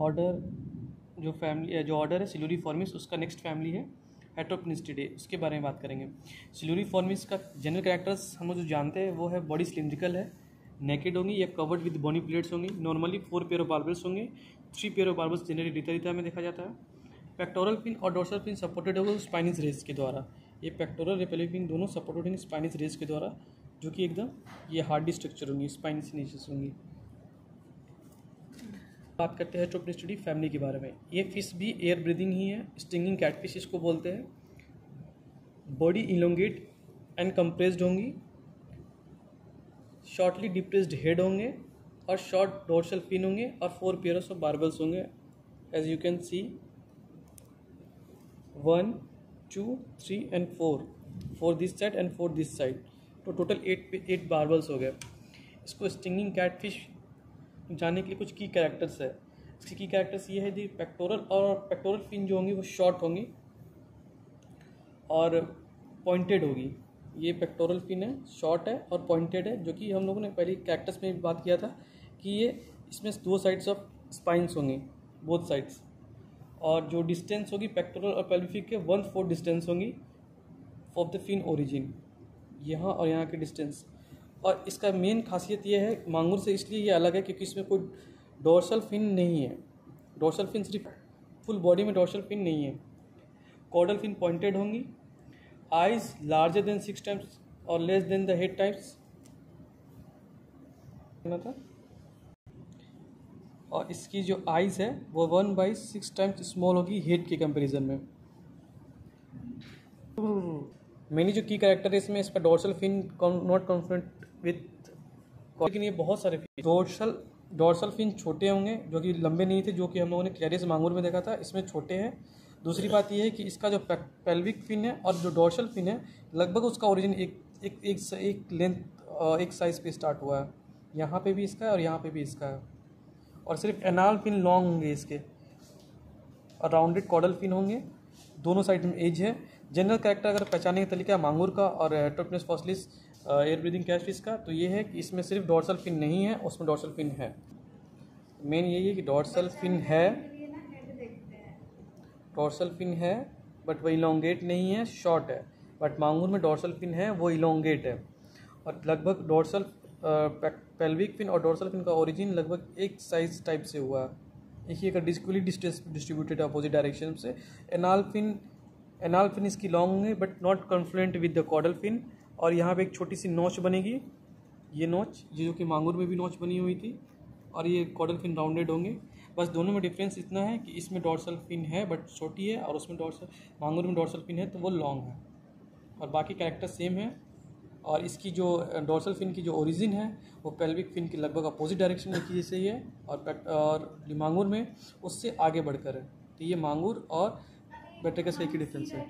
Order जो family जो order है सिलूरी फॉर्मिस उसका नेक्स्ट फैमिली है हेट्रोपनिस्टिडे उसके बारे में बात करेंगे। सिलूरी फॉर्मिस का जनरल कैरेक्टर्स हम जो जानते हैं, वो है बॉडी सिलिंड्रिकल है नेकेड होंगी, या कवर्ड विद बॉनी प्लेट्स होंगी। Normally four pair of barbels होंगे three pair of barbels generally Rita में देखा जाता है। पेक्टोरल पिन और डोर्सल पिन सपोर्टेड होगा स्पाइनिस रेस के द्वारा। ये पेक्टोरल रिपेलिक पिन दोनों सपोर्टेड होंगे स्पाइनिस रेस के द्वारा, जो कि एकदम ये हार्डी स्ट्रक्चर होंगी स्पाइनिस नीचेस होंगी। बात करते हैं ट्रोपनिस्टिडी फैमिली के बारे में। ये फ़िश भी एयर ब्रीदिंग ही है स्टिंगिंग कैटफिश इसको बोलते हैं। बॉडी इलोंगेट एंड कंप्रेस्ड होंगी। शॉर्टली डिप्रेस्ड हेड होंगे और शॉर्ट डोर्सल फिन होंगे और फोर पेयर्स ऑफ़ बार्बल्स होंगे। As you can see one two three and four four this side and four this side तो टोटल एट एट बार्बल्स हो गए। इसको स्टिंगिंग कैटफिश जाने के लिए कुछ की कैरेक्टर्स है। इसके की कैरेक्टर्स ये है जी पेक्टोरल और पेक्टोरल फिन जो होंगी वो शॉर्ट होंगी और पॉइंटेड होगी। ये पेक्टोरल फिन है शॉर्ट है और पॉइंटेड है, जो कि हम लोगों ने पहले कैरेक्टर्स में बात किया था कि ये इसमें दो साइड्स ऑफ़ स्पाइंस होंगे बोथ साइड्स और जो डिस्टेंस होगी पेक्टोरल और पेल्विक के वन फोर्थ डिस्टेंस होंगी ऑफ़ द फिन ओरिजिन यहाँ और यहाँ के डिस्टेंस और इसका मेन खासियत ये है, मांगूर से इसलिए ये अलग है क्योंकि इसमें कोई डोर्सल फिन नहीं है। डोर्सल फिन सिर्फ़ फुल बॉडी में डोर्सल फिन नहीं है। कॉडल फिन पॉइंटेड होंगी। Eyes larger than six times और less than the head times था? और इसकी जो आइज़ है, वो one by six times small होगी हेड के कंपैरिजन में। मेनी जो की करेक्टर है इसमें इसका dorsal fin not confident with लेकिन ये बहुत सारे फिन डोर्सल डोर्सल फिन छोटे होंगे जो कि लंबे नहीं थे जो कि हम लोगों ने क्लैरियस मांगूर में देखा था इसमें छोटे हैं। दूसरी बात यह है कि इसका जो पेल्विक फिन है और जो डोर्सल फिन है लगभग उसका ओरिजिन एक एक एक, एक लेंथ एक साइज़ पे स्टार्ट हुआ है। यहाँ पे भी इसका है और यहाँ पे भी इसका है। और सिर्फ़ एनाल फिन लॉन्ग होंगे इसके। और राउंडेड कॉडल फिन होंगे। दोनों साइड में एज है। जनरल कैरेक्टर अगर पहचाने का तरीका मांगूर का और हेट्रोपनिस फॉसलिस एयर ब्रीदिंग कैशफिश का तो ये है कि इसमें सिर्फ़ डॉर्सल फिन नहीं है, उसमें डॉर्सल फिन है। मेन यही है कि डॉर्सल फिन है डॉर्सल फिन है बट वो इलोंगेट नहीं है शॉर्ट है। बट मांगूर में डॉर्सल फिन है, वो इलोंगेट है। और लगभग डॉर्सल पेल्विक फिन और डॉर्सल फिन का ओरिजिन लगभग एक साइज़ टाइप से हुआ। है एक ही इक्वली डिस्ट्रीब्यूटेड अपोजिट डायरेक्शन से। एनाल फिन एनाल फिन इसकी लॉन्ग है but not confluent with the caudal fin और यहाँ पे एक छोटी सी नोच बनेगी। ये नोच ये जो कि मांगूर में भी नोच बनी हुई थी, और ये कॉडल फिन राउंडेड होंगे। बस दोनों में डिफरेंस इतना है कि इसमें डॉर्सल फिन है बट छोटी है, और उसमें डॉर्सल मांगूर में डॉर्सल फिन है तो वो लॉन्ग है। और बाकी कैरेक्टर सेम है। और इसकी जो डॉर्सल फिन की जो ओरिजिन है, वो पेल्विक फिन की लगभग अपोजिट डायरेक्शन में की जैसे ही है, और और मांगूर में, उससे आगे बढ़कर है। तो ये मांगूर और बेटेकस का सही की डिफरेंस है।